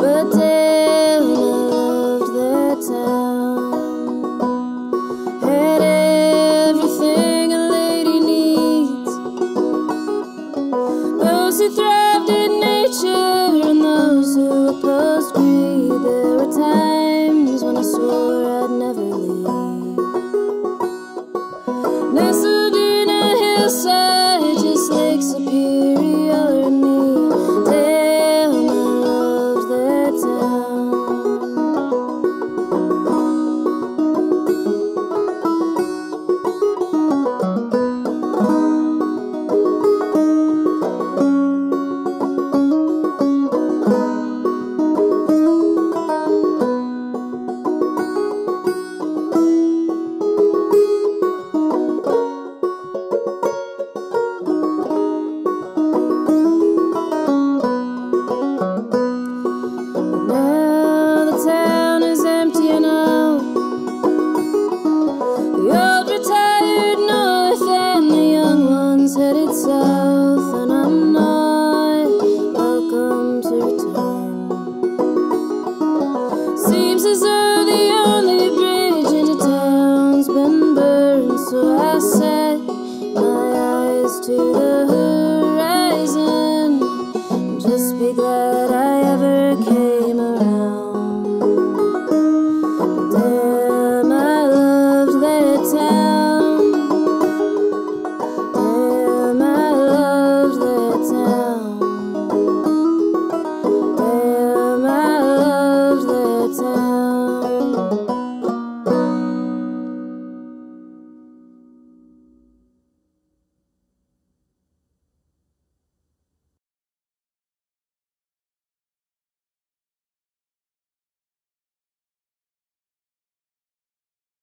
But they loved their town. Had everything a lady needs. Those who to the